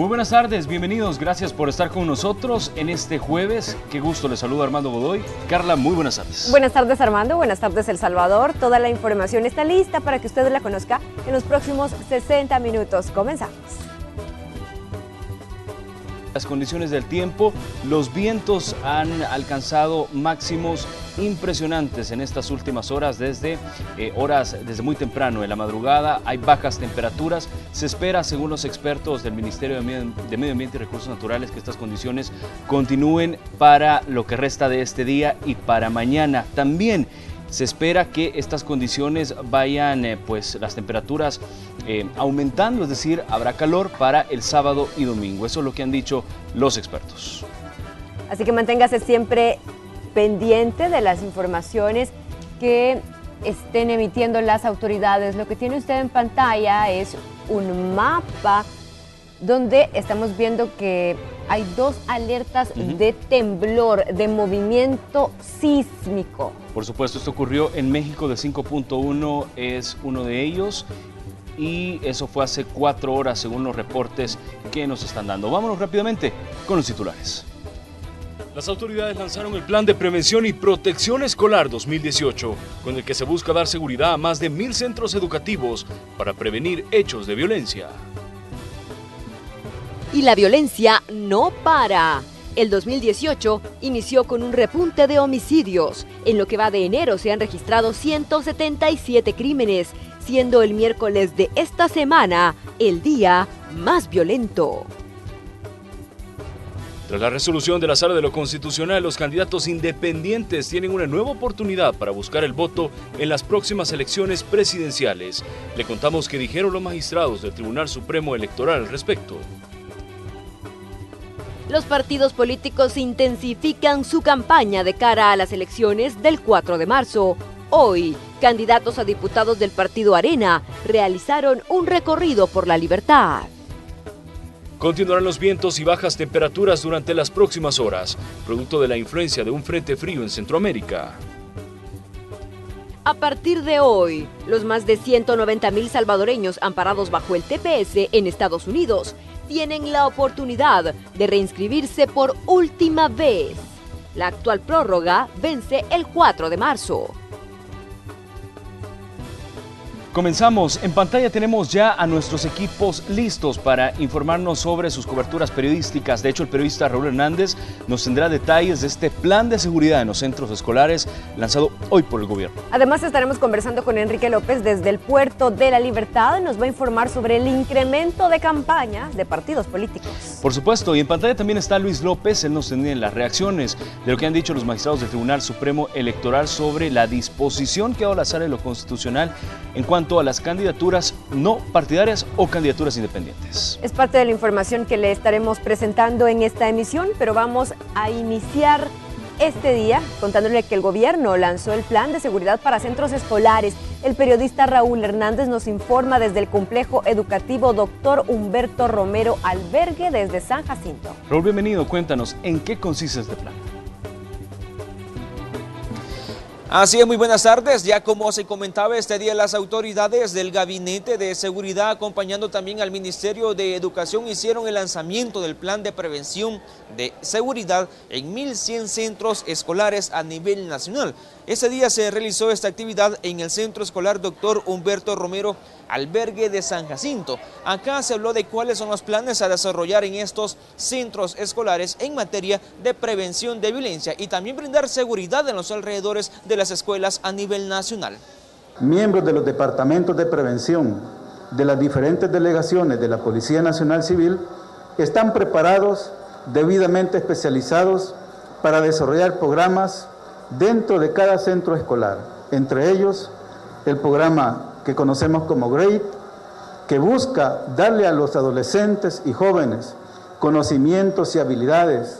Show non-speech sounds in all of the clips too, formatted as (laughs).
Muy buenas tardes, bienvenidos, gracias por estar con nosotros en este jueves. Qué gusto, les saludo Armando Godoy. Carla, muy buenas tardes. Buenas tardes Armando, buenas tardes El Salvador. Toda la información está lista para que usted la conozca en los próximos 60 minutos. Comenzamos las condiciones del tiempo, los vientos han alcanzado máximos impresionantes en estas últimas horas, desde eh, horas, desde muy temprano en la madrugada, hay bajas temperaturas, se espera, según los expertos del Ministerio de Medio, de Medio Ambiente y Recursos Naturales, que estas condiciones continúen para lo que resta de este día y para mañana. También se espera que estas condiciones vayan, eh, pues las temperaturas eh, aumentando, es decir, habrá calor para el sábado y domingo. Eso es lo que han dicho los expertos. Así que manténgase siempre pendiente de las informaciones que estén emitiendo las autoridades. Lo que tiene usted en pantalla es un mapa donde estamos viendo que hay dos alertas de temblor, de movimiento sísmico. Por supuesto, esto ocurrió en México de 5.1, es uno de ellos. Y eso fue hace cuatro horas, según los reportes que nos están dando. Vámonos rápidamente con los titulares. Las autoridades lanzaron el Plan de Prevención y Protección Escolar 2018, con el que se busca dar seguridad a más de mil centros educativos para prevenir hechos de violencia. Y la violencia no para. El 2018 inició con un repunte de homicidios. En lo que va de enero se han registrado 177 crímenes, siendo el miércoles de esta semana el día más violento. Tras la resolución de la Sala de lo Constitucional, los candidatos independientes tienen una nueva oportunidad para buscar el voto en las próximas elecciones presidenciales. Le contamos que dijeron los magistrados del Tribunal Supremo Electoral al respecto los partidos políticos intensifican su campaña de cara a las elecciones del 4 de marzo. Hoy, candidatos a diputados del partido Arena realizaron un recorrido por la libertad. Continuarán los vientos y bajas temperaturas durante las próximas horas, producto de la influencia de un frente frío en Centroamérica. A partir de hoy, los más de 190 mil salvadoreños amparados bajo el TPS en Estados Unidos tienen la oportunidad de reinscribirse por última vez. La actual prórroga vence el 4 de marzo. Comenzamos. En pantalla tenemos ya a nuestros equipos listos para informarnos sobre sus coberturas periodísticas. De hecho, el periodista Raúl Hernández nos tendrá detalles de este plan de seguridad en los centros escolares lanzado hoy por el gobierno. Además, estaremos conversando con Enrique López desde el Puerto de la Libertad. Nos va a informar sobre el incremento de campañas de partidos políticos. Por supuesto, y en pantalla también está Luis López. Él nos tendrá las reacciones de lo que han dicho los magistrados del Tribunal Supremo Electoral sobre la disposición que ha dado la Sala de lo Constitucional en cuanto a las candidaturas no partidarias o candidaturas independientes. Es parte de la información que le estaremos presentando en esta emisión, pero vamos a iniciar este día contándole que el gobierno lanzó el plan de seguridad para centros escolares. El periodista Raúl Hernández nos informa desde el complejo educativo Doctor Humberto Romero Albergue desde San Jacinto. Raúl, bienvenido. Cuéntanos, ¿en qué consiste este plan? Así es, muy buenas tardes. Ya como se comentaba este día, las autoridades del Gabinete de Seguridad, acompañando también al Ministerio de Educación, hicieron el lanzamiento del plan de prevención de seguridad en 1.100 centros escolares a nivel nacional. Ese día se realizó esta actividad en el Centro Escolar Dr. Humberto Romero Albergue de San Jacinto. Acá se habló de cuáles son los planes a desarrollar en estos centros escolares en materia de prevención de violencia y también brindar seguridad en los alrededores de las escuelas a nivel nacional. Miembros de los departamentos de prevención de las diferentes delegaciones de la Policía Nacional Civil están preparados, debidamente especializados para desarrollar programas dentro de cada centro escolar, entre ellos el programa que conocemos como GREAT, que busca darle a los adolescentes y jóvenes conocimientos y habilidades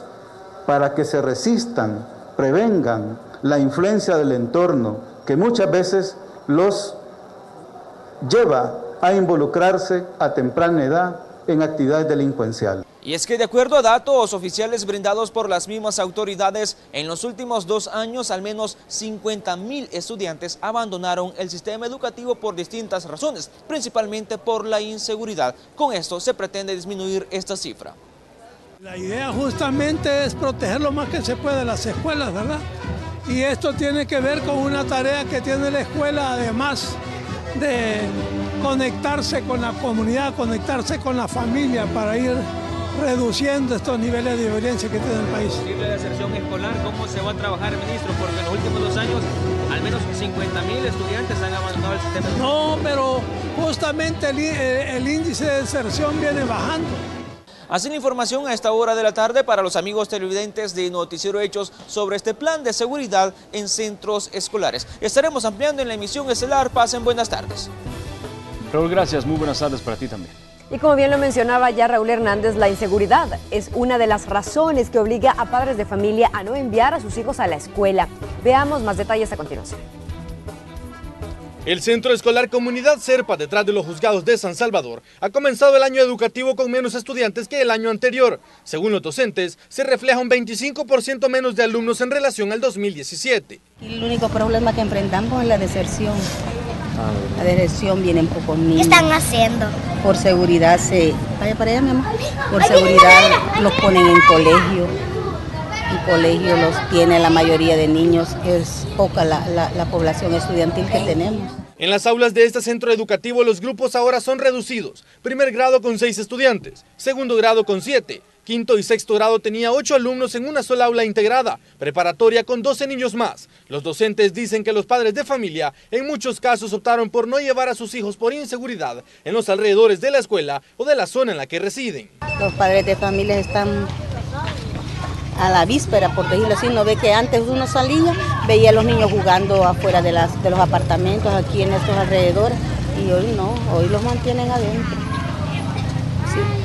para que se resistan, prevengan la influencia del entorno que muchas veces los lleva a involucrarse a temprana edad en actividades delincuenciales. Y es que de acuerdo a datos oficiales brindados por las mismas autoridades, en los últimos dos años al menos 50 mil estudiantes abandonaron el sistema educativo por distintas razones, principalmente por la inseguridad. Con esto se pretende disminuir esta cifra. La idea justamente es proteger lo más que se puede las escuelas, ¿verdad? Y esto tiene que ver con una tarea que tiene la escuela, además de conectarse con la comunidad, conectarse con la familia para ir reduciendo estos niveles de violencia que tiene el país. ¿La deserción escolar cómo se va a trabajar, ministro? Porque en los últimos dos años al menos 50 mil estudiantes han abandonado el sistema No, pero justamente el, eh, el índice de deserción viene bajando. Así la información a esta hora de la tarde para los amigos televidentes de Noticiero Hechos sobre este plan de seguridad en centros escolares. Estaremos ampliando en la emisión estelar. Pasen buenas tardes. Raúl, gracias. Muy buenas tardes para ti también. Y como bien lo mencionaba ya Raúl Hernández, la inseguridad es una de las razones que obliga a padres de familia a no enviar a sus hijos a la escuela. Veamos más detalles a continuación. El Centro Escolar Comunidad Serpa, detrás de los juzgados de San Salvador, ha comenzado el año educativo con menos estudiantes que el año anterior. Según los docentes, se refleja un 25% menos de alumnos en relación al 2017. El único problema que enfrentamos es la deserción. La deserción vienen pocos niños. ¿Qué están haciendo? Por seguridad se... Vaya para allá, mi amor. Por seguridad los ponen en colegio. Y colegio los tiene la mayoría de niños. Es poca la, la, la población estudiantil que tenemos. En las aulas de este centro educativo los grupos ahora son reducidos. Primer grado con seis estudiantes, segundo grado con siete, Quinto y sexto grado tenía ocho alumnos en una sola aula integrada, preparatoria con 12 niños más. Los docentes dicen que los padres de familia en muchos casos optaron por no llevar a sus hijos por inseguridad en los alrededores de la escuela o de la zona en la que residen. Los padres de familia están a la víspera, por decirlo así, no ve que antes uno salía, veía a los niños jugando afuera de, los apartamentos, aquí en estos alrededores, y hoy no, hoy los mantienen adentro. Sí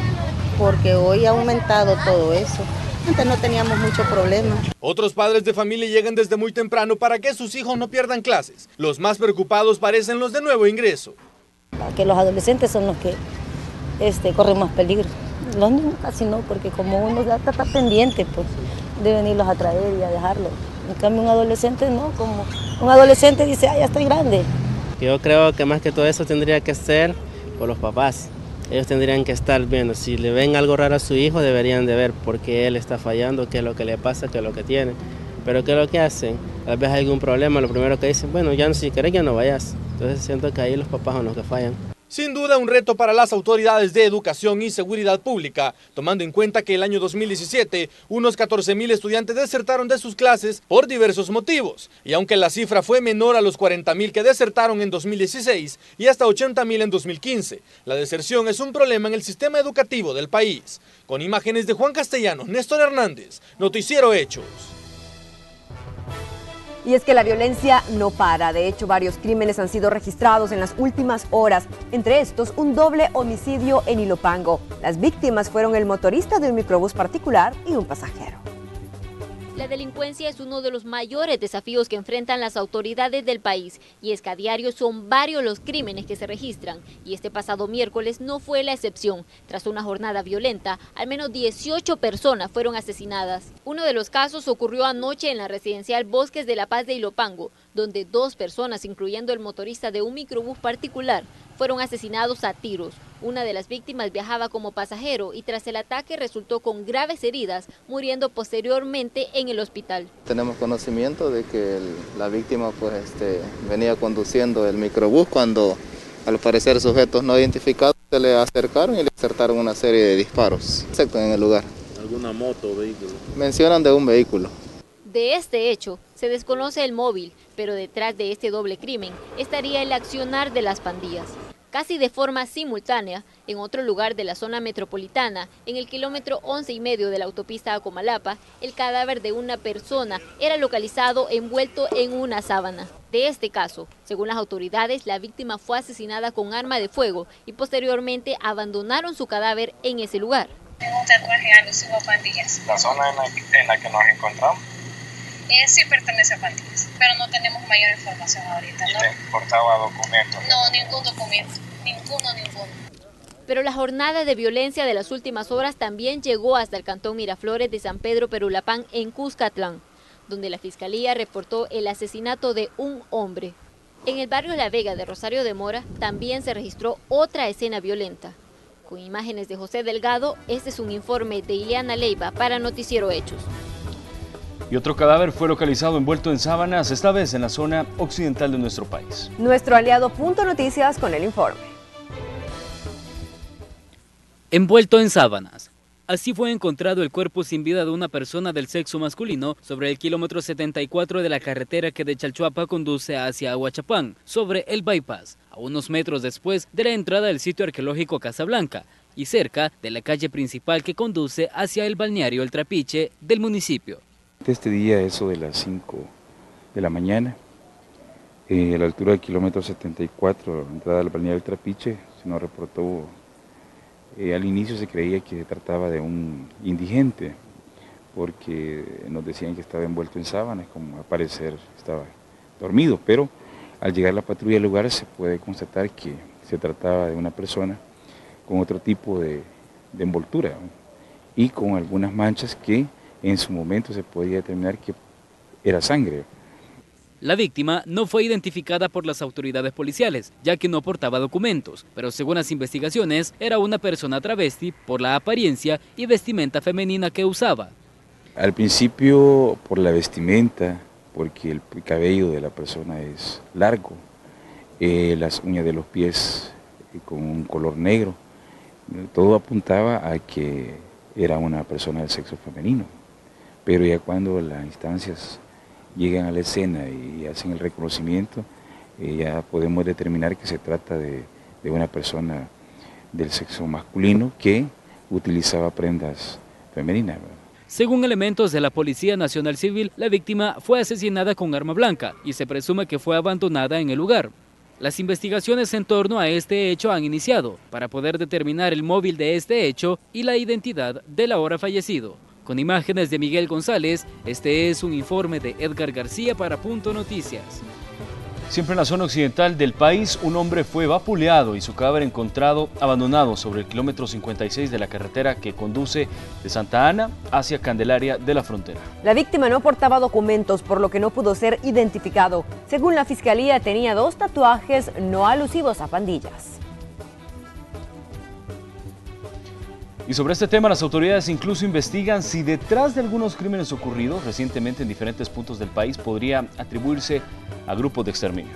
porque hoy ha aumentado todo eso. Antes no teníamos mucho problema. Otros padres de familia llegan desde muy temprano para que sus hijos no pierdan clases. Los más preocupados parecen los de nuevo ingreso. Que los adolescentes son los que este, corren más peligro. Los niños casi no, porque como uno ya está, está pendiente, pues de venirlos a traer y a dejarlos. En cambio un adolescente no, como un adolescente dice, ah, ya estoy grande. Yo creo que más que todo eso tendría que ser por los papás ellos tendrían que estar viendo, si le ven algo raro a su hijo, deberían de ver por qué él está fallando, qué es lo que le pasa, qué es lo que tiene. Pero ¿qué es lo que hacen? A veces hay algún problema, lo primero que dicen, bueno, ya no, si querés ya no vayas. Entonces siento que ahí los papás son los que fallan. Sin duda un reto para las autoridades de educación y seguridad pública, tomando en cuenta que el año 2017 unos 14.000 estudiantes desertaron de sus clases por diversos motivos. Y aunque la cifra fue menor a los 40.000 que desertaron en 2016 y hasta 80.000 en 2015, la deserción es un problema en el sistema educativo del país. Con imágenes de Juan Castellanos, Néstor Hernández, Noticiero Hechos. Y es que la violencia no para. De hecho, varios crímenes han sido registrados en las últimas horas. Entre estos, un doble homicidio en Ilopango. Las víctimas fueron el motorista de un microbús particular y un pasajero. La delincuencia es uno de los mayores desafíos que enfrentan las autoridades del país y es que a diario son varios los crímenes que se registran y este pasado miércoles no fue la excepción. Tras una jornada violenta, al menos 18 personas fueron asesinadas. Uno de los casos ocurrió anoche en la residencial Bosques de la Paz de Ilopango, donde dos personas, incluyendo el motorista de un microbús particular, fueron asesinados a tiros. Una de las víctimas viajaba como pasajero y tras el ataque resultó con graves heridas, muriendo posteriormente en el hospital. Tenemos conocimiento de que el, la víctima pues, este, venía conduciendo el microbús cuando al parecer sujetos no identificados se le acercaron y le acertaron una serie de disparos, excepto en el lugar. ¿Alguna moto o vehículo? Mencionan de un vehículo. De este hecho, se desconoce el móvil, pero detrás de este doble crimen estaría el accionar de las pandillas casi de forma simultánea, en otro lugar de la zona metropolitana, en el kilómetro 11 y medio de la autopista a Comalapa, el cadáver de una persona era localizado envuelto en una sábana. De este caso, según las autoridades, la víctima fue asesinada con arma de fuego y posteriormente abandonaron su cadáver en ese lugar. pandillas. ¿La zona en la, en la que nos encontramos? Eh, sí pertenece a pandillas, pero no tenemos mayor información ahorita. ¿Y ¿no? te portaba documentos? No, ningún documento, ninguno, ninguno. Pero la jornada de violencia de las últimas horas también llegó hasta el cantón Miraflores de San Pedro Perulapán en Cuscatlán, donde la fiscalía reportó el asesinato de un hombre. En el barrio La Vega de Rosario de Mora también se registró otra escena violenta. Con imágenes de José Delgado, este es un informe de Ileana Leiva para Noticiero Hechos. Y otro cadáver fue localizado envuelto en sábanas, esta vez en la zona occidental de nuestro país. Nuestro aliado Punto Noticias con el informe. Envuelto en sábanas. Así fue encontrado el cuerpo sin vida de una persona del sexo masculino sobre el kilómetro 74 de la carretera que de Chalchuapa conduce hacia Aguachapán, sobre el bypass, a unos metros después de la entrada del sitio arqueológico Casablanca y cerca de la calle principal que conduce hacia el balneario El Trapiche del municipio. Este día, eso de las 5 de la mañana, eh, a la altura del kilómetro 74, entrada del balneario El Trapiche, se nos reportó eh, al inicio se creía que se trataba de un indigente, porque nos decían que estaba envuelto en sábanas, como al parecer estaba dormido, pero al llegar la patrulla al lugar se puede constatar que se trataba de una persona con otro tipo de, de envoltura y con algunas manchas que en su momento se podía determinar que era sangre. La víctima no fue identificada por las autoridades policiales, ya que no portaba documentos, pero según las investigaciones era una persona travesti por la apariencia y vestimenta femenina que usaba. Al principio por la vestimenta, porque el cabello de la persona es largo, eh, las uñas de los pies eh, con un color negro, todo apuntaba a que era una persona del sexo femenino, pero ya cuando las instancias llegan a la escena y hacen el reconocimiento, eh, ya podemos determinar que se trata de, de una persona del sexo masculino que utilizaba prendas femeninas. Según elementos de la Policía Nacional Civil, la víctima fue asesinada con arma blanca y se presume que fue abandonada en el lugar. Las investigaciones en torno a este hecho han iniciado para poder determinar el móvil de este hecho y la identidad del ahora fallecido. Con imágenes de Miguel González, este es un informe de Edgar García para Punto Noticias. Siempre en la zona occidental del país, un hombre fue vapuleado y su cadáver encontrado abandonado sobre el kilómetro 56 de la carretera que conduce de Santa Ana hacia Candelaria de la Frontera. La víctima no portaba documentos, por lo que no pudo ser identificado. Según la fiscalía, tenía dos tatuajes no alusivos a pandillas. Y sobre este tema, las autoridades incluso investigan si detrás de algunos crímenes ocurridos recientemente en diferentes puntos del país podría atribuirse a grupos de exterminio.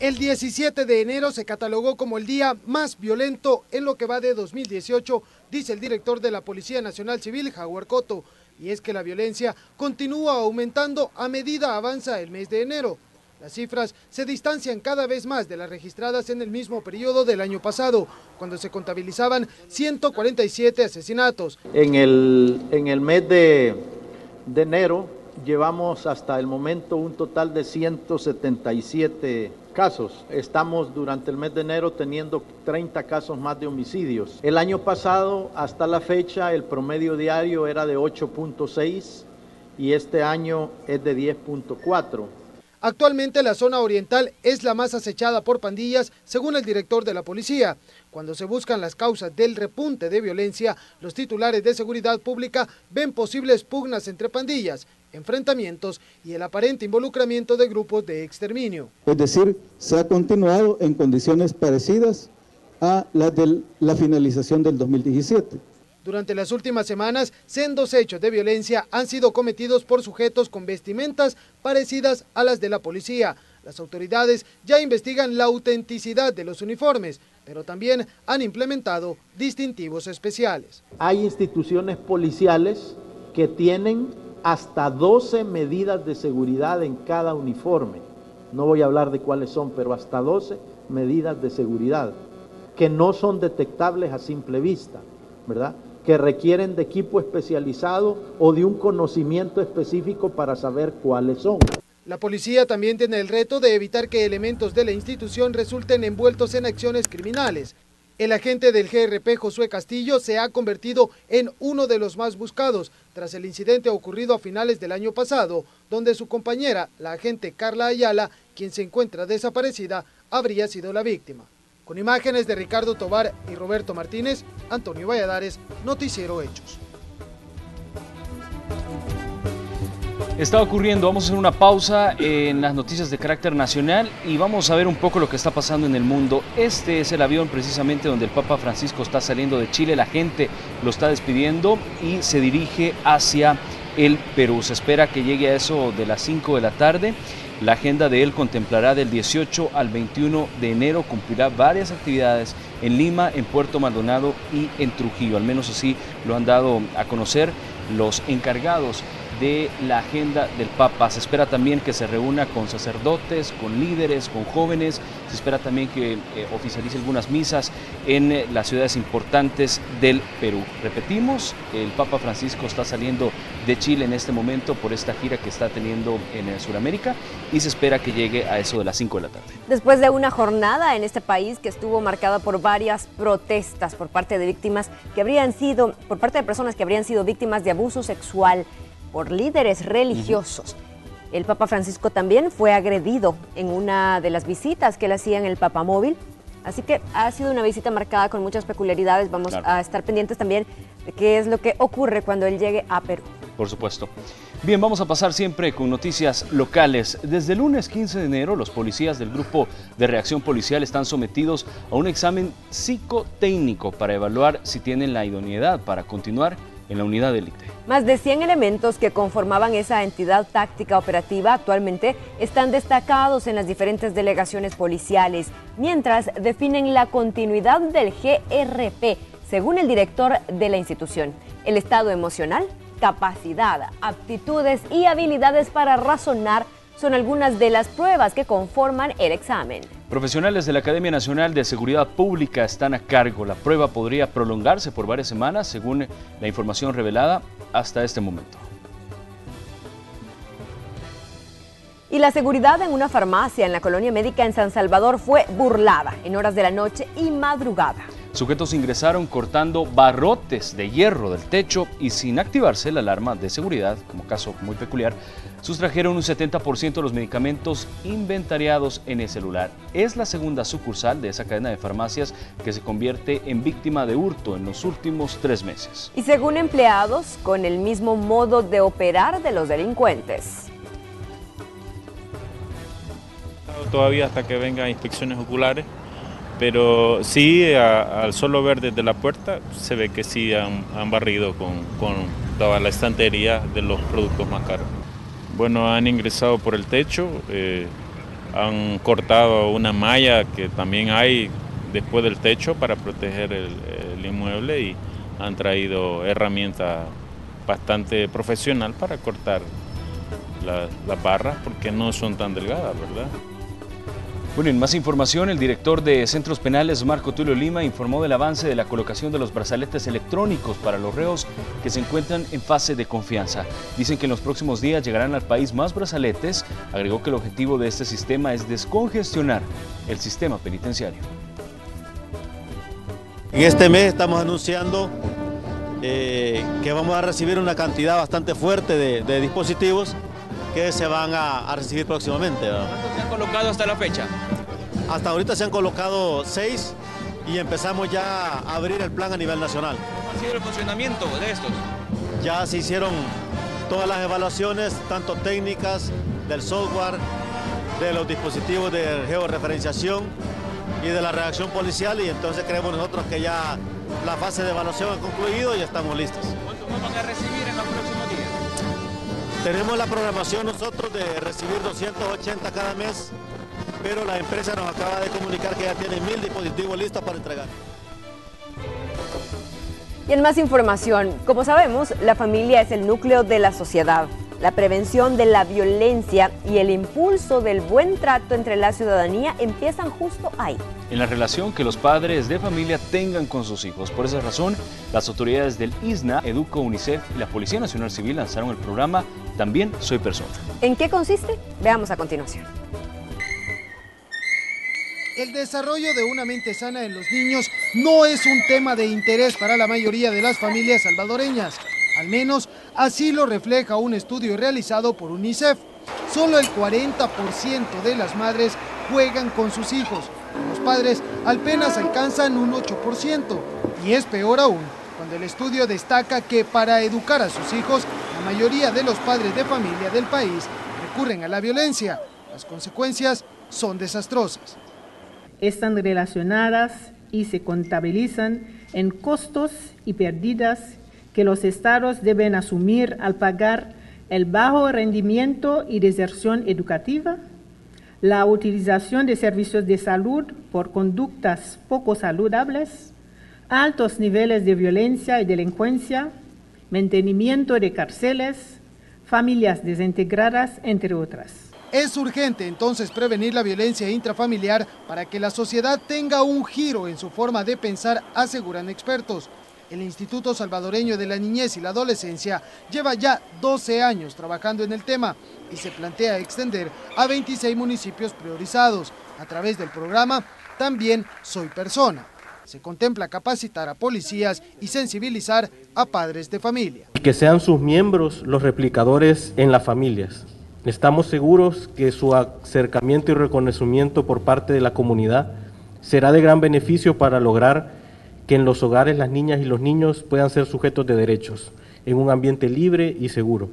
El 17 de enero se catalogó como el día más violento en lo que va de 2018, dice el director de la Policía Nacional Civil, Jaguar Coto. Y es que la violencia continúa aumentando a medida avanza el mes de enero. Las cifras se distancian cada vez más de las registradas en el mismo periodo del año pasado, cuando se contabilizaban 147 asesinatos. En el, en el mes de, de enero llevamos hasta el momento un total de 177 casos. Estamos durante el mes de enero teniendo 30 casos más de homicidios. El año pasado, hasta la fecha, el promedio diario era de 8.6 y este año es de 10.4. Actualmente la zona oriental es la más acechada por pandillas, según el director de la policía. Cuando se buscan las causas del repunte de violencia, los titulares de seguridad pública ven posibles pugnas entre pandillas, enfrentamientos y el aparente involucramiento de grupos de exterminio. Es decir, se ha continuado en condiciones parecidas a las de la finalización del 2017. Durante las últimas semanas, sendos hechos de violencia han sido cometidos por sujetos con vestimentas parecidas a las de la policía. Las autoridades ya investigan la autenticidad de los uniformes, pero también han implementado distintivos especiales. Hay instituciones policiales que tienen hasta 12 medidas de seguridad en cada uniforme. No voy a hablar de cuáles son, pero hasta 12 medidas de seguridad que no son detectables a simple vista, ¿verdad? Que requieren de equipo especializado o de un conocimiento específico para saber cuáles son. La policía también tiene el reto de evitar que elementos de la institución resulten envueltos en acciones criminales. El agente del GRP Josué Castillo se ha convertido en uno de los más buscados tras el incidente ocurrido a finales del año pasado, donde su compañera, la agente Carla Ayala, quien se encuentra desaparecida, habría sido la víctima. Con imágenes de Ricardo Tobar y Roberto Martínez, Antonio Valladares, Noticiero Hechos. Está ocurriendo, vamos a hacer una pausa en las noticias de carácter nacional y vamos a ver un poco lo que está pasando en el mundo. Este es el avión precisamente donde el Papa Francisco está saliendo de Chile, la gente lo está despidiendo y se dirige hacia el Perú. Se espera que llegue a eso de las 5 de la tarde. La agenda de él contemplará del 18 al 21 de enero, cumplirá varias actividades en Lima, en Puerto Maldonado y en Trujillo. Al menos así lo han dado a conocer los encargados de la agenda del Papa. Se espera también que se reúna con sacerdotes, con líderes, con jóvenes. Se espera también que eh, oficialice algunas misas en eh, las ciudades importantes del Perú. Repetimos, el Papa Francisco está saliendo de Chile en este momento por esta gira que está teniendo en eh, Sudamérica y se espera que llegue a eso de las 5 de la tarde. Después de una jornada en este país que estuvo marcada por varias protestas por parte de víctimas que habrían sido, por parte de personas que habrían sido víctimas de abuso sexual por líderes religiosos. El Papa Francisco también fue agredido en una de las visitas que le hacían el Papa Móvil. Así que ha sido una visita marcada con muchas peculiaridades. Vamos a estar pendientes también de qué es lo que ocurre cuando él llegue a Perú. Por supuesto. Bien, vamos a pasar siempre con noticias locales. Desde el lunes 15 de enero, los policías del Grupo de Reacción Policial están sometidos a un examen psicotécnico para evaluar si tienen la idoneidad para continuar en la unidad de élite. Más de 100 elementos que conformaban esa entidad táctica operativa actualmente están destacados en las diferentes delegaciones policiales, mientras definen la continuidad del GRP, según el director de la institución. El estado emocional, capacidad, aptitudes y habilidades para razonar son algunas de las pruebas que conforman el examen. Profesionales de la Academia Nacional de Seguridad Pública están a cargo. La prueba podría prolongarse por varias semanas, según la información revelada hasta este momento. Y la seguridad en una farmacia en la colonia médica en San Salvador fue burlada en horas de la noche y madrugada. Sujetos ingresaron cortando barrotes de hierro del techo y sin activarse la alarma de seguridad, como caso muy peculiar, sustrajeron un 70% de los medicamentos inventariados en el celular. Es la segunda sucursal de esa cadena de farmacias que se convierte en víctima de hurto en los últimos tres meses. Y según empleados, con el mismo modo de operar de los delincuentes. Todavía hasta que vengan inspecciones oculares pero sí, al solo ver desde la puerta, se ve que sí han, barrido con, toda la estantería de los productos más caros. Bueno, han ingresado por el techo, eh, han cortado una malla que también hay después del techo para proteger el, inmueble y han traído herramientas bastante profesional para cortar las barras porque no son tan delgadas, ¿verdad? Bueno, en más información, el director de Centros Penales, Marco Tulio Lima, informó del avance de la colocación de los brazaletes electrónicos para los reos que se encuentran en fase de confianza. Dicen que en los próximos días llegarán al país más brazaletes. Agregó que el objetivo de este sistema es descongestionar el sistema penitenciario. En este mes estamos anunciando eh, que vamos a recibir una cantidad bastante fuerte de dispositivos que se van a, recibir próximamente. ¿Cuántos se han colocado hasta la fecha? Hasta ahorita se han colocado seis y empezamos ya a abrir el plan a nivel nacional. ¿Cómo ha sido el funcionamiento de estos? Ya se hicieron todas las evaluaciones, tanto técnicas, del software, de los dispositivos de georreferenciación y de la reacción policial y entonces creemos nosotros que ya la fase de evaluación ha concluido y estamos listos. ¿Cuántos van a recibir en los próximos días? Tenemos la programación nosotros de recibir 280 cada mes, pero la empresa nos acaba de comunicar que ya tiene mil dispositivos listos para entregar. Y en más información, como sabemos, la familia es el núcleo de la sociedad la prevención de la violencia y el impulso del buen trato entre la ciudadanía empiezan justo ahí. En la relación que los padres de familia tengan con sus hijos. Por esa razón, las autoridades del ISNA, Educo, UNICEF y la Policía Nacional Civil lanzaron el programa También Soy Persona. ¿En qué consiste? Veamos a continuación. El desarrollo de una mente sana en los niños no es un tema de interés para la mayoría de las familias salvadoreñas. Al menos así lo refleja un estudio realizado por UNICEF. Solo el 40% de las madres juegan con sus hijos, Los padres apenas alcanzan un 8%. Y es peor aún, cuando el estudio destaca que para educar a sus hijos, la mayoría de los padres de familia del país recurren a la violencia. Las consecuencias son desastrosas. Están relacionadas y se contabilizan en costos y pérdidas que los estados deben asumir al pagar el bajo rendimiento y deserción educativa, la utilización de servicios de salud por conductas poco saludables, altos niveles de violencia y delincuencia, mantenimiento de cárceles, familias desintegradas, entre otras. Es urgente entonces prevenir la violencia intrafamiliar para que la sociedad tenga un giro en su forma de pensar, aseguran expertos. El Instituto Salvadoreño de la Niñez y la Adolescencia lleva ya 12 años trabajando en el tema y se plantea extender a 26 municipios priorizados. A través del programa También Soy Persona. Se contempla capacitar a policías y sensibilizar a padres de familia. Que sean sus miembros los replicadores en las familias. Estamos seguros que su acercamiento y reconocimiento por parte de la comunidad será de gran beneficio para lograr que en los hogares las niñas y los niños puedan ser sujetos de derechos en un ambiente libre y seguro.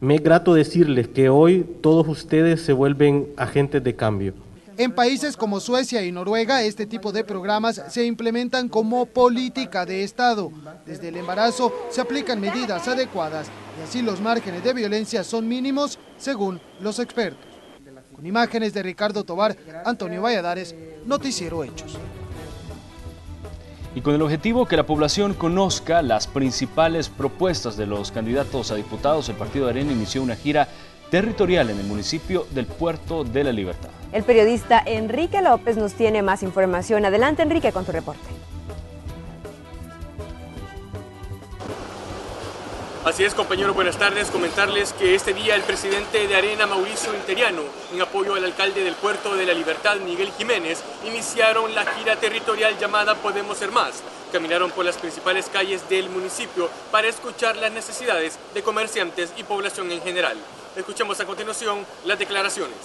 Me es grato decirles que hoy todos ustedes se vuelven agentes de cambio. En países como Suecia y Noruega, este tipo de programas se implementan como política de Estado. Desde el embarazo se aplican medidas adecuadas y así los márgenes de violencia son mínimos según los expertos. Con imágenes de Ricardo Tobar, Antonio Valladares, Noticiero Hechos. Y con el objetivo que la población conozca las principales propuestas de los candidatos a diputados, el Partido de Arena inició una gira territorial en el municipio del Puerto de la Libertad. El periodista Enrique López nos tiene más información. Adelante Enrique con tu reporte. Así es, compañeros, buenas tardes. Comentarles que este día el presidente de Arena, Mauricio Interiano, en apoyo al alcalde del Puerto de la Libertad, Miguel Jiménez, iniciaron la gira territorial llamada Podemos Ser Más. Caminaron por las principales calles del municipio para escuchar las necesidades de comerciantes y población en general. Escuchemos a continuación las declaraciones.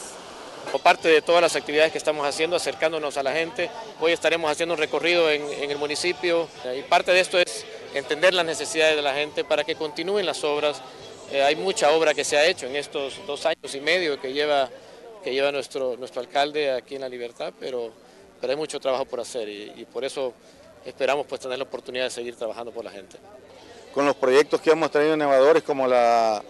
Parte de todas las actividades que estamos haciendo, acercándonos a la gente, hoy estaremos haciendo un recorrido en el municipio y parte de esto es entender las necesidades de la gente para que continúen las obras. Eh, hay mucha obra que se ha hecho en estos dos años y medio que lleva, que lleva nuestro, nuestro alcalde aquí en La Libertad, pero, pero hay mucho trabajo por hacer y, por eso esperamos pues, tener la oportunidad de seguir trabajando por la gente. Con los proyectos que hemos traído innovadores como la,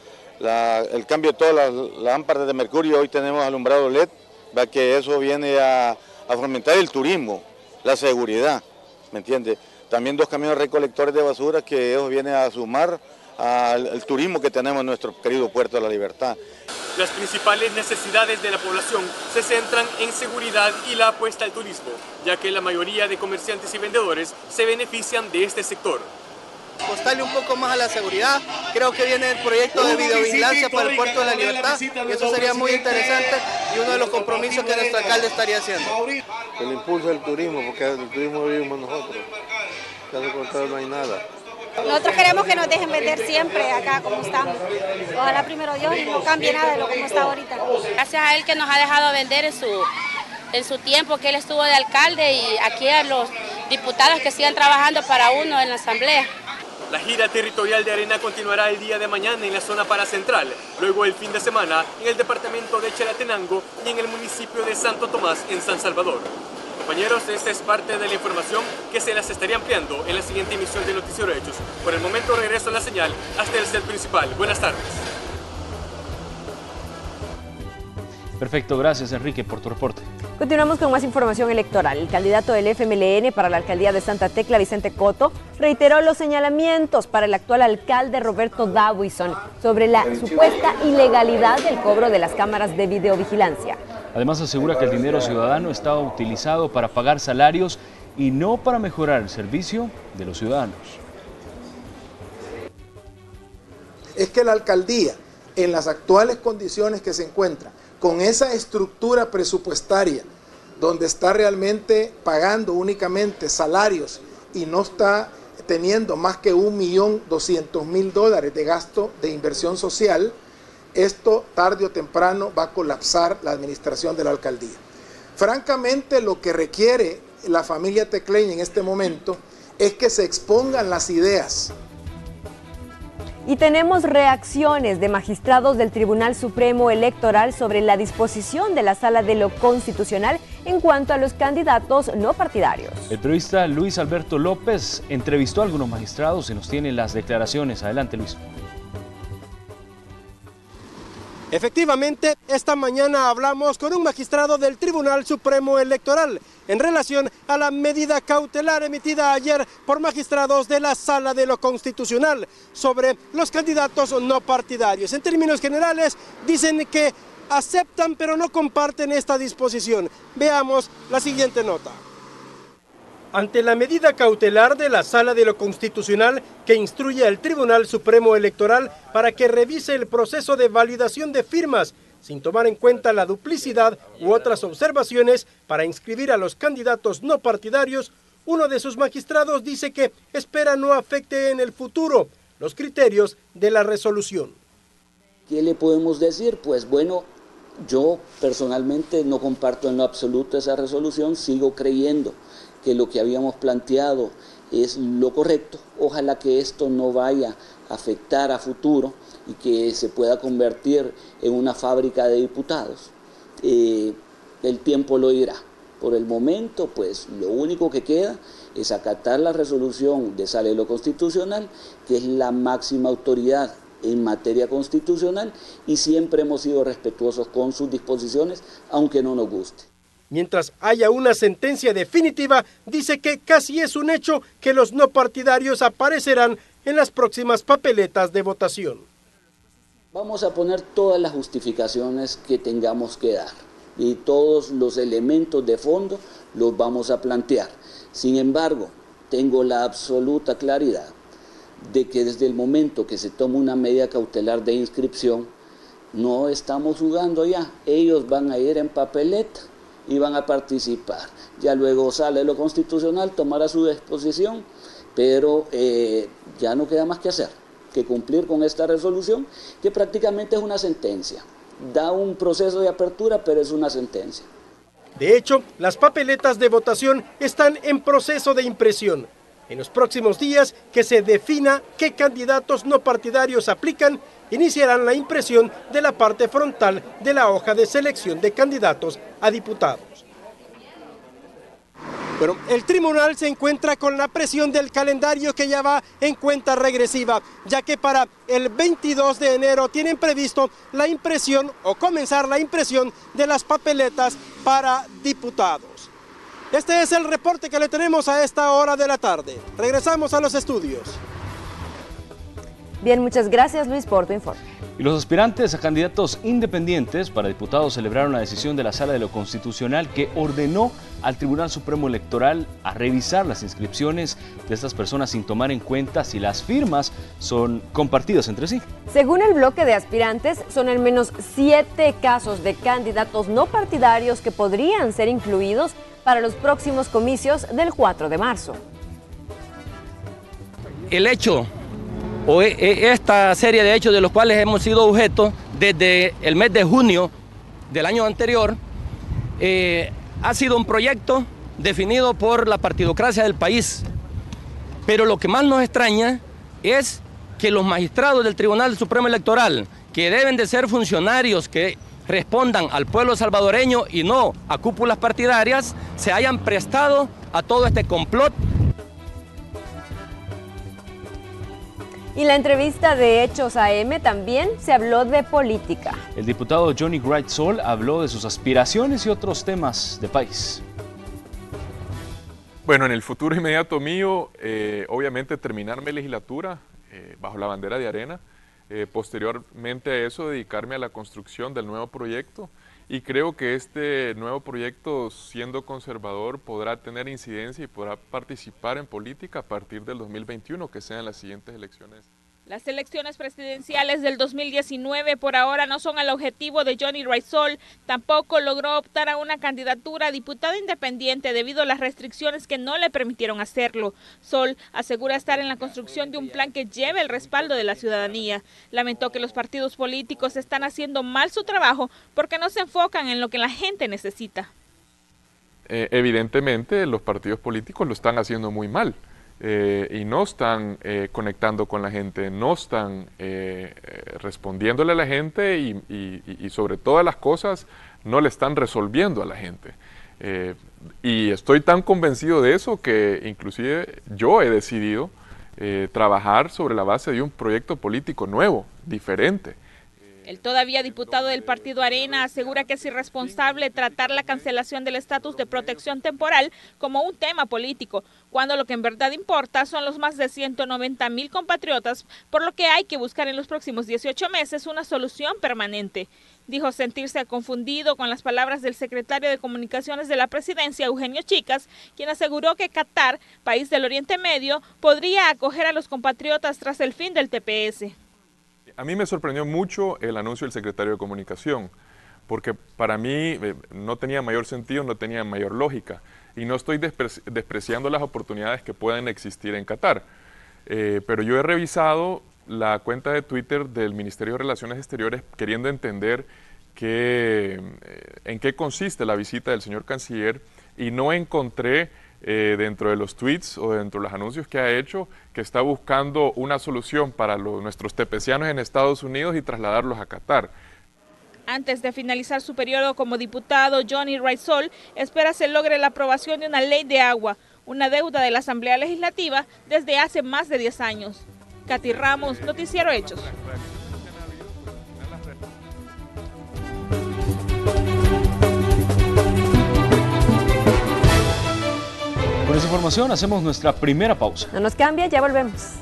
el cambio de todas las lámparas de mercurio, hoy tenemos alumbrado LED, va que eso viene a, a fomentar el turismo, la seguridad, ¿me entiende? También dos camiones recolectores de basura que ellos vienen a sumar al, al turismo que tenemos en nuestro querido Puerto de la Libertad. Las principales necesidades de la población se centran en seguridad y la apuesta al turismo, ya que la mayoría de comerciantes y vendedores se benefician de este sector. Costarle un poco más a la seguridad. Creo que viene el proyecto de videovigilancia para el Puerto de la Libertad y eso sería muy interesante y uno de los compromisos que nuestro alcalde estaría haciendo. El impulso del turismo, porque el turismo vivimos nosotros. Caso contrario no hay nada. Nosotros queremos que nos dejen vender siempre acá como estamos. Ojalá primero Dios no cambie nada de lo como está ahorita. Gracias a él que nos ha dejado vender en su, en su tiempo que él estuvo de alcalde y aquí a los diputados que sigan trabajando para uno en la asamblea. La gira territorial de Arena continuará el día de mañana en la zona paracentral, luego el fin de semana en el departamento de Chalatenango y en el municipio de Santo Tomás en San Salvador. Compañeros, esta es parte de la información que se las estaría ampliando en la siguiente emisión de Noticiero Hechos. Por el momento regreso a la señal hasta el set principal. Buenas tardes. Perfecto, gracias Enrique por tu reporte. Continuamos con más información electoral. El candidato del FMLN para la alcaldía de Santa Tecla, Vicente Coto, reiteró los señalamientos para el actual alcalde Roberto Dawison sobre la supuesta ilegalidad del cobro de las cámaras de videovigilancia. Además asegura que el dinero ciudadano estaba utilizado para pagar salarios y no para mejorar el servicio de los ciudadanos. Es que la alcaldía, en las actuales condiciones que se encuentra, con esa estructura presupuestaria, donde está realmente pagando únicamente salarios y no está teniendo más que un millón doscientos mil dólares de gasto de inversión social, esto tarde o temprano va a colapsar la administración de la alcaldía. Francamente, lo que requiere la familia Tecleña en este momento es que se expongan las ideas. Y tenemos reacciones de magistrados del Tribunal Supremo Electoral sobre la disposición de la Sala de lo Constitucional en cuanto a los candidatos no partidarios. El periodista Luis Alberto López entrevistó a algunos magistrados y nos tiene las declaraciones. Adelante, Luis. Efectivamente, esta mañana hablamos con un magistrado del Tribunal Supremo Electoral en relación a la medida cautelar emitida ayer por magistrados de la Sala de lo Constitucional sobre los candidatos no partidarios. En términos generales, dicen que aceptan pero no comparten esta disposición. Veamos la siguiente nota. Ante la medida cautelar de la Sala de lo Constitucional que instruye al Tribunal Supremo Electoral para que revise el proceso de validación de firmas sin tomar en cuenta la duplicidad u otras observaciones para inscribir a los candidatos no partidarios, uno de sus magistrados dice que espera no afecte en el futuro los criterios de la resolución. ¿Qué le podemos decir? Pues bueno, yo personalmente no comparto en lo absoluto esa resolución, sigo creyendo que lo que habíamos planteado es lo correcto. Ojalá que esto no vaya a afectar a futuro y que se pueda convertir en una fábrica de diputados. Eh, el tiempo lo dirá. Por el momento, pues lo único que queda es acatar la resolución de Salelo Constitucional, que es la máxima autoridad en materia constitucional y siempre hemos sido respetuosos con sus disposiciones, aunque no nos guste. Mientras haya una sentencia definitiva, dice que casi es un hecho que los no partidarios aparecerán en las próximas papeletas de votación. Vamos a poner todas las justificaciones que tengamos que dar y todos los elementos de fondo los vamos a plantear. Sin embargo, tengo la absoluta claridad de que desde el momento que se toma una medida cautelar de inscripción, no estamos jugando ya. Ellos van a ir en papeleta y van a participar. Ya luego sale lo constitucional, tomará su disposición, pero eh, ya no queda más que hacer que cumplir con esta resolución, que prácticamente es una sentencia. Da un proceso de apertura, pero es una sentencia. De hecho, las papeletas de votación están en proceso de impresión. En los próximos días que se defina qué candidatos no partidarios aplican, iniciarán la impresión de la parte frontal de la hoja de selección de candidatos a diputados. Pero el tribunal se encuentra con la presión del calendario que ya va en cuenta regresiva, ya que para el 22 de enero tienen previsto la impresión o comenzar la impresión de las papeletas para diputados. Este es el reporte que le tenemos a esta hora de la tarde. Regresamos a los estudios. Bien, muchas gracias Luis por tu informe. Y los aspirantes a candidatos independientes para diputados celebraron la decisión de la Sala de lo Constitucional que ordenó al Tribunal Supremo Electoral a revisar las inscripciones de estas personas sin tomar en cuenta si las firmas son compartidas entre sí. Según el bloque de aspirantes, son al menos siete casos de candidatos no partidarios que podrían ser incluidos para los próximos comicios del 4 de marzo. El hecho o e, e, esta serie de hechos de los cuales hemos sido objeto desde el mes de junio del año anterior, eh, ha sido un proyecto definido por la partidocracia del país. Pero lo que más nos extraña es que los magistrados del Tribunal Supremo Electoral, que deben de ser funcionarios que respondan al pueblo salvadoreño y no a cúpulas partidarias, se hayan prestado a todo este complot Y la entrevista de Hechos AM también se habló de política. El diputado Johnny Wright Sol habló de sus aspiraciones y otros temas de país. Bueno, en el futuro inmediato mío, eh, obviamente terminar mi legislatura eh, bajo la bandera de arena. Eh, posteriormente a eso, dedicarme a la construcción del nuevo proyecto. Y creo que este nuevo proyecto, siendo conservador, podrá tener incidencia y podrá participar en política a partir del 2021, que sean las siguientes elecciones. Las elecciones presidenciales del 2019 por ahora no son el objetivo de Johnny Raisol. Tampoco logró optar a una candidatura a diputado independiente debido a las restricciones que no le permitieron hacerlo. Sol asegura estar en la construcción de un plan que lleve el respaldo de la ciudadanía. Lamentó que los partidos políticos están haciendo mal su trabajo porque no se enfocan en lo que la gente necesita. eh, evidentemente los partidos políticos lo están haciendo muy mal. Eh, y no están eh, conectando con la gente, no están respondiéndole a la gente y, sobre todas las cosas no le están resolviendo a la gente. y estoy tan convencido de eso que inclusive yo he decidido trabajar sobre la base de un proyecto político nuevo, diferente, el todavía diputado del partido Arena asegura que es irresponsable tratar la cancelación del estatus de protección temporal como un tema político, cuando lo que en verdad importa son los más de 190 mil compatriotas, por lo que hay que buscar en los próximos 18 meses una solución permanente. Dijo sentirse confundido con las palabras del secretario de Comunicaciones de la Presidencia, Eugenio Chicas, quien aseguró que Qatar, país del Oriente Medio, podría acoger a los compatriotas tras el fin del TPS. A mí me sorprendió mucho el anuncio del secretario de Comunicación, porque para mí eh, no tenía mayor sentido, no tenía mayor lógica, y no estoy despreciando las oportunidades que pueden existir en Qatar. Eh, pero yo he revisado la cuenta de Twitter del Ministerio de Relaciones Exteriores queriendo entender eh, en qué consiste la visita del señor canciller y no encontré eh, dentro de los tweets o dentro de los anuncios que ha hecho, que está buscando una solución para nuestros tepecianos en Estados Unidos y trasladarlos a Qatar. Antes de finalizar su periodo como diputado, Johnny Raisol espera se logre la aprobación de una ley de agua, una deuda de la Asamblea Legislativa desde hace más de 10 años. Katy Ramos, Noticiero Hechos. Con esa información hacemos nuestra primera pausa. No nos cambia, ya volvemos.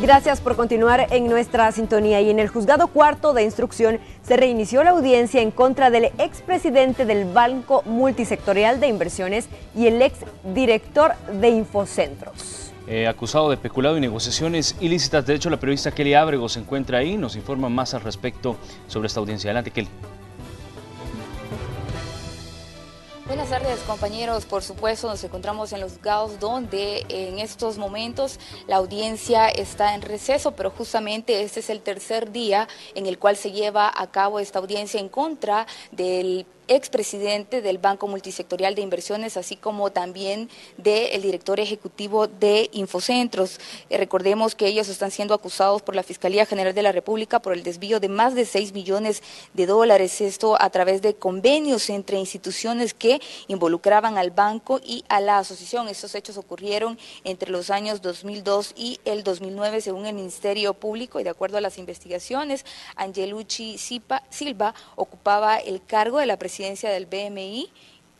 Gracias por continuar en nuestra sintonía y en el juzgado cuarto de instrucción se reinició la audiencia en contra del expresidente del Banco Multisectorial de Inversiones y el exdirector de Infocentros. Eh, acusado de peculado y negociaciones ilícitas. De hecho, la periodista Kelly Ábrego se encuentra ahí, nos informa más al respecto sobre esta audiencia. Adelante, Kelly. Buenas tardes compañeros, por supuesto nos encontramos en los juzgados donde en estos momentos la audiencia está en receso, pero justamente este es el tercer día en el cual se lleva a cabo esta audiencia en contra del expresidente del Banco Multisectorial de Inversiones, así como también del director ejecutivo de Infocentros. Eh, recordemos que ellos están siendo acusados por la Fiscalía General de la República por el desvío de más de 6 millones de dólares, esto a través de convenios entre instituciones que involucraban al banco y a la asociación. Estos hechos ocurrieron entre los años 2002 y el 2009, según el Ministerio Público, y de acuerdo a las investigaciones, Angelucci Silva ocupaba el cargo de la presidencia presidencia del BMI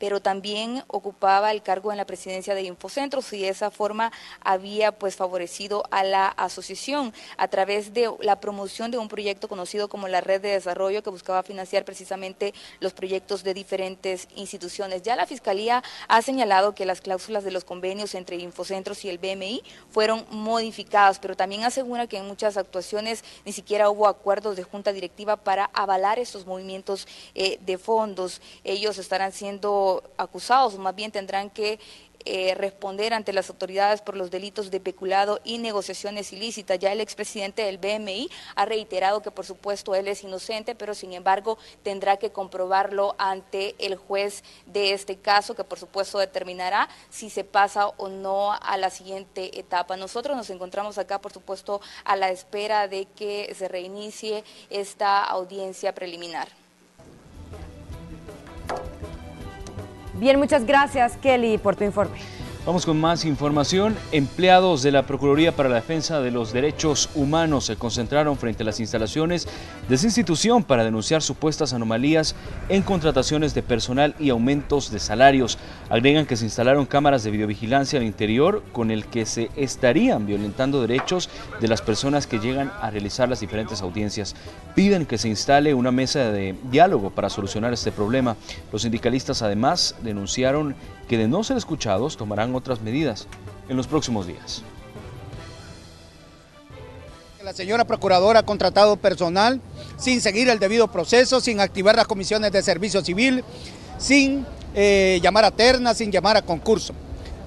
pero también ocupaba el cargo en la presidencia de Infocentros y de esa forma había pues favorecido a la asociación a través de la promoción de un proyecto conocido como la Red de Desarrollo que buscaba financiar precisamente los proyectos de diferentes instituciones. Ya la Fiscalía ha señalado que las cláusulas de los convenios entre Infocentros y el BMI fueron modificadas, pero también asegura que en muchas actuaciones ni siquiera hubo acuerdos de junta directiva para avalar estos movimientos eh, de fondos. Ellos estarán siendo acusados, más bien tendrán que eh, responder ante las autoridades por los delitos de peculado y negociaciones ilícitas. Ya el expresidente del BMI ha reiterado que por supuesto él es inocente, pero sin embargo tendrá que comprobarlo ante el juez de este caso, que por supuesto determinará si se pasa o no a la siguiente etapa. Nosotros nos encontramos acá, por supuesto, a la espera de que se reinicie esta audiencia preliminar. Bien, muchas gracias Kelly por tu informe. Vamos con más información. Empleados de la Procuraduría para la Defensa de los Derechos Humanos se concentraron frente a las instalaciones de esa institución para denunciar supuestas anomalías en contrataciones de personal y aumentos de salarios. Agregan que se instalaron cámaras de videovigilancia al interior con el que se estarían violentando derechos de las personas que llegan a realizar las diferentes audiencias. Piden que se instale una mesa de diálogo para solucionar este problema. Los sindicalistas además denunciaron que de no ser escuchados tomarán otras medidas en los próximos días. La señora procuradora ha contratado personal sin seguir el debido proceso, sin activar las comisiones de servicio civil, sin eh, llamar a terna, sin llamar a concurso.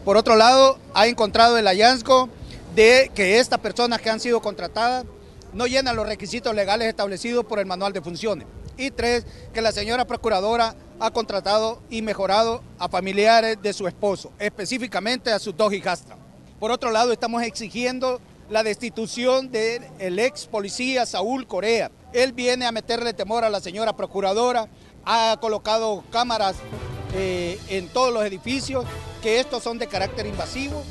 Por otro lado, ha encontrado el hallazgo de que estas personas que han sido contratadas no llenan los requisitos legales establecidos por el manual de funciones. Y tres, que la señora procuradora ha contratado y mejorado a familiares de su esposo, específicamente a sus dos hijastras. Por otro lado, estamos exigiendo la destitución del ex policía Saúl Corea. Él viene a meterle temor a la señora procuradora, ha colocado cámaras eh, en todos los edificios, que estos son de carácter invasivo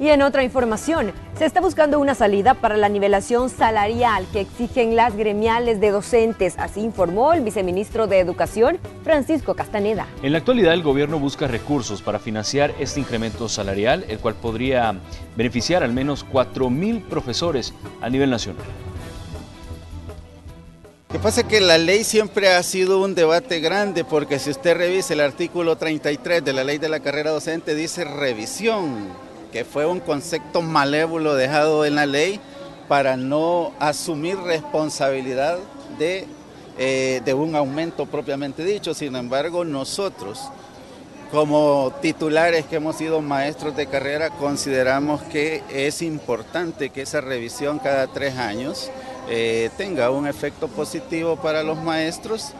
y en otra información, se está buscando una salida para la nivelación salarial que exigen las gremiales de docentes, así informó el viceministro de Educación, Francisco Castaneda. En la actualidad, el gobierno busca recursos para financiar este incremento salarial, el cual podría beneficiar al menos 4.000 profesores a nivel nacional. Que pasa es que la ley siempre ha sido un debate grande porque si usted revisa el artículo 33 de la ley de la carrera docente dice revisión que fue un concepto malévolo dejado en la ley para no asumir responsabilidad eh, de un aumento propiamente dicho. Sin embargo, nosotros, como titulares que hemos sido maestros de carrera, consideramos que es importante que esa revisión cada tres años eh, tenga un efecto positivo para los maestros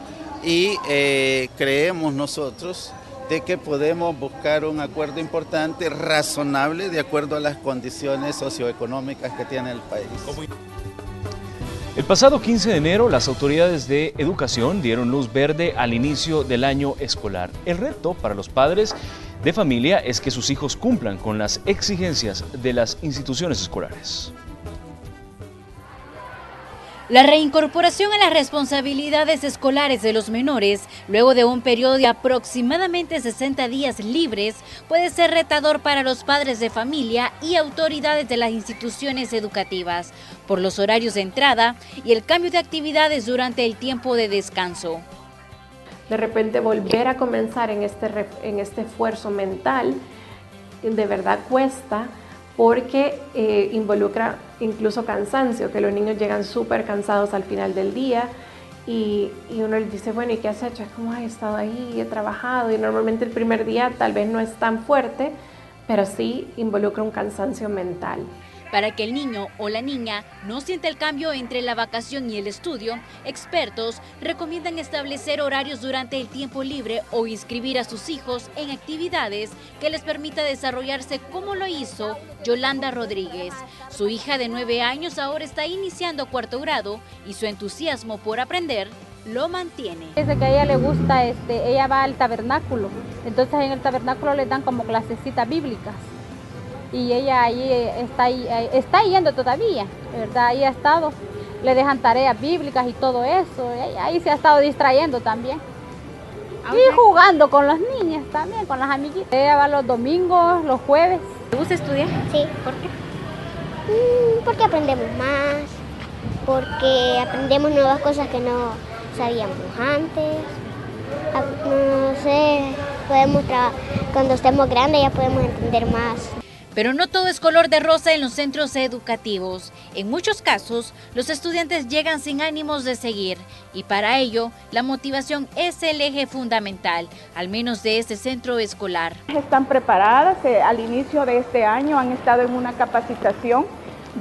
y eh, creemos nosotros de que podemos buscar un acuerdo importante, razonable, de acuerdo a las condiciones socioeconómicas que tiene el país. El pasado 15 de enero, las autoridades de educación dieron luz verde al inicio del año escolar. El reto para los padres de familia es que sus hijos cumplan con las exigencias de las instituciones escolares. La reincorporación a las responsabilidades escolares de los menores, luego de un periodo de aproximadamente 60 días libres, puede ser retador para los padres de familia y autoridades de las instituciones educativas, por los horarios de entrada y el cambio de actividades durante el tiempo de descanso. De repente volver a comenzar en este, en este esfuerzo mental, de verdad cuesta, porque eh, involucra incluso cansancio, que los niños llegan súper cansados al final del día y, uno les dice, bueno, ¿y qué has hecho? Es como, he estado ahí, he trabajado y normalmente el primer día tal vez no es tan fuerte, pero sí involucra un cansancio mental. Para que el niño o la niña no sienta el cambio entre la vacación y el estudio, expertos recomiendan establecer horarios durante el tiempo libre o inscribir a sus hijos en actividades que les permita desarrollarse como lo hizo Yolanda Rodríguez. Su hija de nueve años ahora está iniciando cuarto grado y su entusiasmo por aprender lo mantiene. Desde que a ella le gusta, este, ella va al tabernáculo, entonces en el tabernáculo le dan como clasecitas bíblicas y ella ahí está, ahí, está yendo todavía, ¿verdad? Ahí ha estado, le dejan tareas bíblicas y todo eso, ahí se ha estado distrayendo también. Ah, y jugando con las niñas también, con las amiguitas. Ella va los domingos, los jueves. ¿Te gusta estudiar? Sí. ¿Por qué? Mm, porque aprendemos más, porque aprendemos nuevas cosas que no sabíamos antes. No sé, podemos cuando estemos grandes ya podemos entender más. Pero no todo es color de rosa en los centros educativos. En muchos casos, los estudiantes llegan sin ánimos de seguir y para ello la motivación es el eje fundamental, al menos de este centro escolar. Están preparadas, eh, al inicio de este año han estado en una capacitación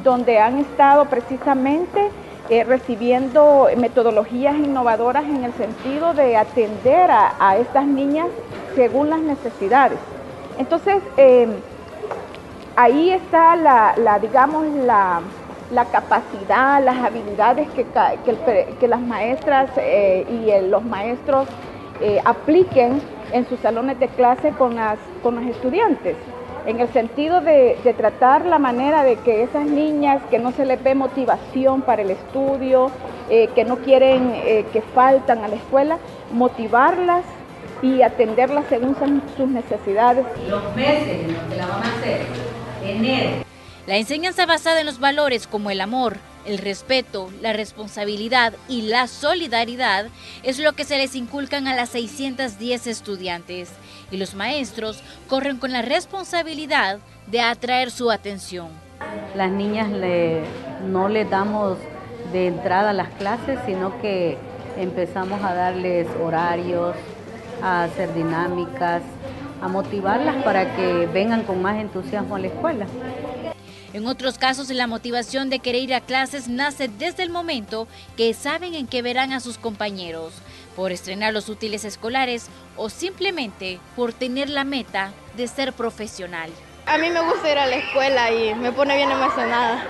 donde han estado precisamente eh, recibiendo metodologías innovadoras en el sentido de atender a, estas niñas según las necesidades. Entonces, eh, ahí está la, digamos, la, capacidad, las habilidades que, que, las maestras eh, y los maestros eh, apliquen en sus salones de clase con, las, con los estudiantes, en el sentido de, tratar la manera de que esas niñas que no se les ve motivación para el estudio, eh, que no quieren, que faltan a la escuela, motivarlas y atenderlas según sus necesidades. Los meses en los que la van a hacer la enseñanza basada en los valores como el amor, el respeto, la responsabilidad y la solidaridad es lo que se les inculcan a las 610 estudiantes y los maestros corren con la responsabilidad de atraer su atención. Las niñas no les damos de entrada a las clases, sino que empezamos a darles horarios, a hacer dinámicas, a motivarlas para que vengan con más entusiasmo a la escuela. En otros casos, la motivación de querer ir a clases nace desde el momento que saben en qué verán a sus compañeros, por estrenar los útiles escolares o simplemente por tener la meta de ser profesional. A mí me gusta ir a la escuela y me pone bien emocionada.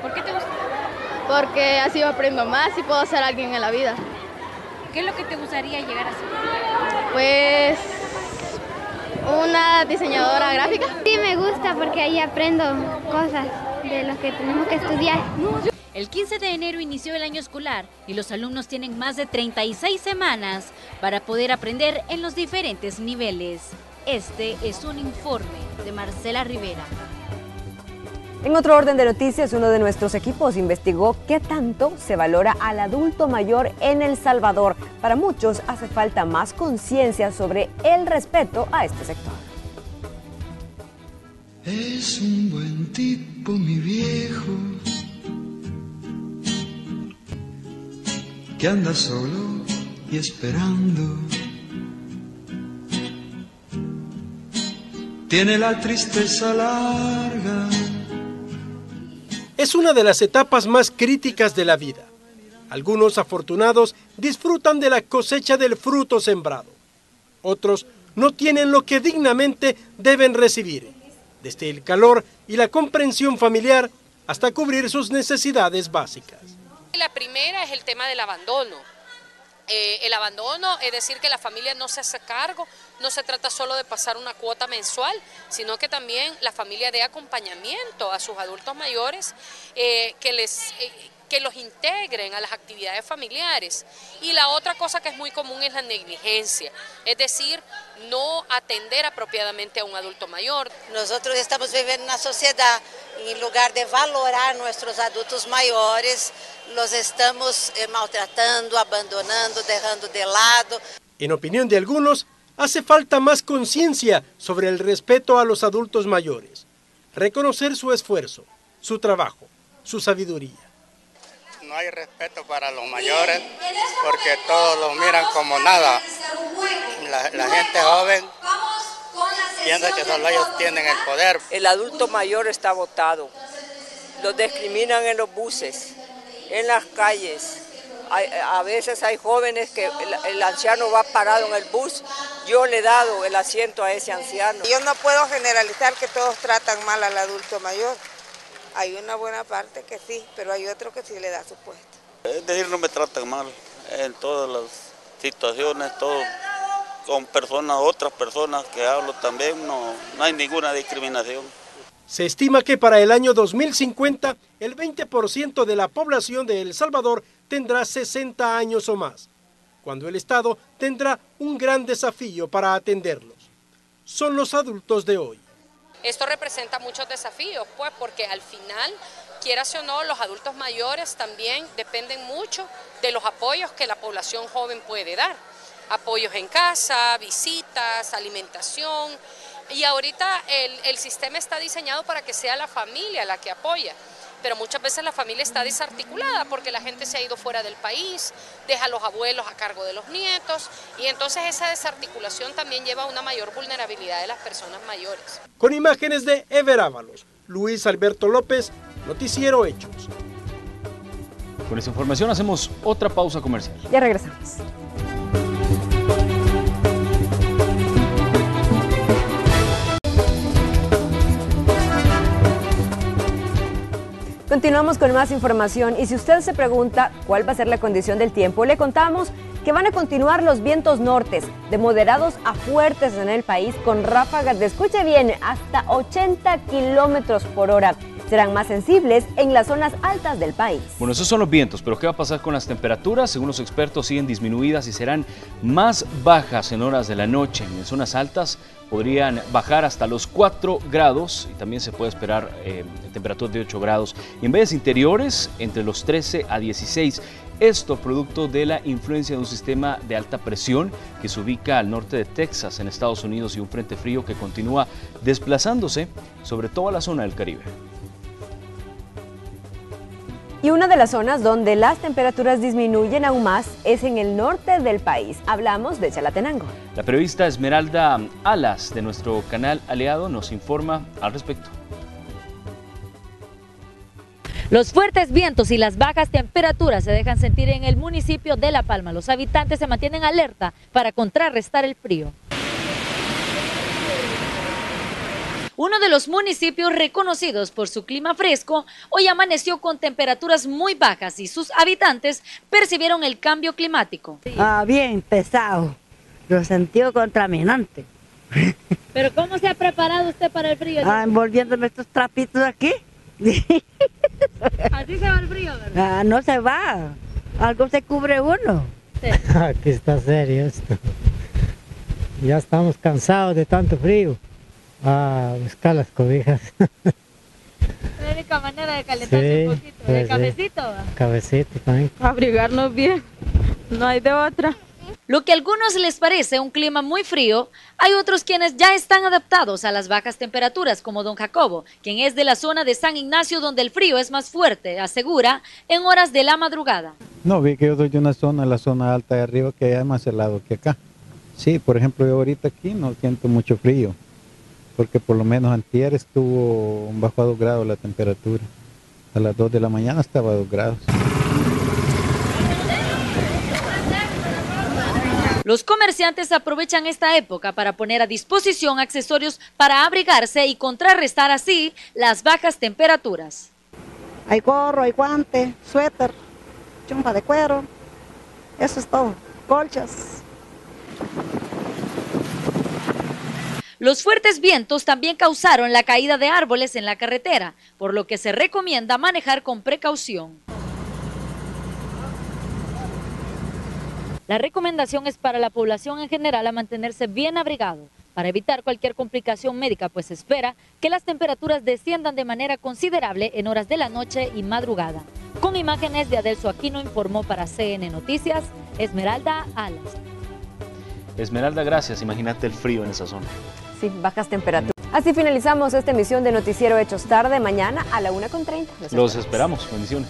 ¿Por qué te gusta? Porque así aprendo más y puedo ser alguien en la vida. ¿Qué es lo que te gustaría llegar a ser? Pues una diseñadora gráfica. Sí, me gusta porque ahí aprendo cosas de lo que tenemos que estudiar. El 15 de enero inició el año escolar y los alumnos tienen más de 36 semanas para poder aprender en los diferentes niveles. Este es un informe de Marcela Rivera. En otro orden de noticias, uno de nuestros equipos investigó qué tanto se valora al adulto mayor en El Salvador. Para muchos hace falta más conciencia sobre el respeto a este sector. Es un buen tipo, mi viejo, que anda solo y esperando. Tiene la tristeza larga es una de las etapas más críticas de la vida. Algunos afortunados disfrutan de la cosecha del fruto sembrado. Otros no tienen lo que dignamente deben recibir, desde el calor y la comprensión familiar hasta cubrir sus necesidades básicas. La primera es el tema del abandono. Eh, el abandono, es decir, que la familia no se hace cargo, no se trata solo de pasar una cuota mensual, sino que también la familia dé acompañamiento a sus adultos mayores, eh, que les... Eh, que los integren a las actividades familiares. Y la otra cosa que es muy común es la negligencia, es decir, no atender apropiadamente a un adulto mayor. Nosotros estamos viviendo en una sociedad y en lugar de valorar a nuestros adultos mayores, los estamos eh, maltratando, abandonando, dejando de lado. En opinión de algunos, hace falta más conciencia sobre el respeto a los adultos mayores, reconocer su esfuerzo, su trabajo, su sabiduría no hay respeto para los mayores porque todos los miran como nada. La, gente joven piensa que solo ellos tienen el poder. El adulto mayor está votado, los discriminan en los buses, en las calles. a veces hay jóvenes que el, anciano va parado en el bus, yo le he dado el asiento a ese anciano. Yo no puedo generalizar que todos tratan mal al adulto mayor. Hay una buena parte que sí, pero hay otro que sí le da su puesto. Es decir, no me tratan mal en todas las situaciones, todo, con personas, otras personas que hablo también, no, no hay ninguna discriminación. Se estima que para el año 2050 el 20% de la población de El Salvador tendrá 60 años o más, cuando el Estado tendrá un gran desafío para atenderlos. Son los adultos de hoy. Esto representa muchos desafíos, pues, porque al final, quieras o no, los adultos mayores también dependen mucho de los apoyos que la población joven puede dar. Apoyos en casa, visitas, alimentación. Y ahorita el, el sistema está diseñado para que sea la familia la que apoya pero muchas veces la familia está desarticulada porque la gente se ha ido fuera del país, deja a los abuelos a cargo de los nietos y entonces esa desarticulación también lleva a una mayor vulnerabilidad de las personas mayores. Con imágenes de Ever Ábalos, Luis Alberto López, Noticiero Hechos. Con esta información hacemos otra pausa comercial. Ya regresamos. Continuamos con más información y si usted se pregunta cuál va a ser la condición del tiempo, le contamos que van a continuar los vientos nortes de moderados a fuertes en el país con ráfagas de, escuche bien, hasta 80 kilómetros por hora serán más sensibles en las zonas altas del país. Bueno, esos son los vientos, pero ¿qué va a pasar con las temperaturas? Según los expertos, siguen disminuidas y serán más bajas en horas de la noche. En zonas altas podrían bajar hasta los 4 grados y también se puede esperar eh, temperaturas de 8 grados. Y en veces interiores, entre los 13 a 16. Esto producto de la influencia de un sistema de alta presión que se ubica al norte de Texas, en Estados Unidos, y un frente frío que continúa desplazándose sobre toda la zona del Caribe. Y una de las zonas donde las temperaturas disminuyen aún más es en el norte del país. Hablamos de Chalatenango. La periodista Esmeralda Alas de nuestro canal aliado nos informa al respecto. Los fuertes vientos y las bajas temperaturas se dejan sentir en el municipio de La Palma. Los habitantes se mantienen alerta para contrarrestar el frío. Uno de los municipios reconocidos por su clima fresco, hoy amaneció con temperaturas muy bajas y sus habitantes percibieron el cambio climático. Ah, bien pesado, lo sentí contaminante. (laughs) ¿Pero cómo se ha preparado usted para el frío? Ah, envolviéndome estos trapitos aquí. (laughs) Así se va el frío, ¿verdad? Ah, no se va, algo se cubre uno. (laughs) Aquí está serio esto. Ya estamos cansados de tanto frío a buscar las cobijas. La única manera de calentarse un poquito. ¿De pues sí. cabecito? Cabecito también. Abrigarnos bien, no hay de otra. Lo que a algunos les parece un clima muy frío, hay otros quienes ya están adaptados a las bajas temperaturas, como don Jacobo, quien es de la zona de San Ignacio donde el frío es más fuerte, asegura, en horas de la madrugada. No, vi que yo soy de una zona, la zona alta de arriba, que es más helado que acá. Sí, por ejemplo, yo ahorita aquí no siento mucho frío, porque por lo menos antier estuvo bajo a 2 grados la temperatura. A las 2 de la mañana estaba a 2 grados. Los comerciantes aprovechan esta época para poner a disposición accesorios para abrigarse y contrarrestar así las bajas temperaturas. Hay gorro, hay guante, suéter, chumpa de cuero, eso es todo, colchas. Los fuertes vientos también causaron la caída de árboles en la carretera, por lo que se recomienda manejar con precaución. La recomendación es para la población en general a mantenerse bien abrigado para evitar cualquier complicación médica, pues espera que las temperaturas desciendan de manera considerable en horas de la noche y madrugada. Con imágenes de Adelso Aquino informó para CN Noticias, Esmeralda Alas. Esmeralda, gracias. Imagínate el frío en esa zona. Sí, bajas temperaturas. Así finalizamos esta emisión de Noticiero Hechos Tarde, mañana a la 1.30. Los esperamos. Bendiciones.